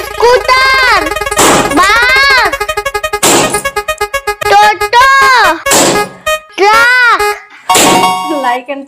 scooter bus toto truck like and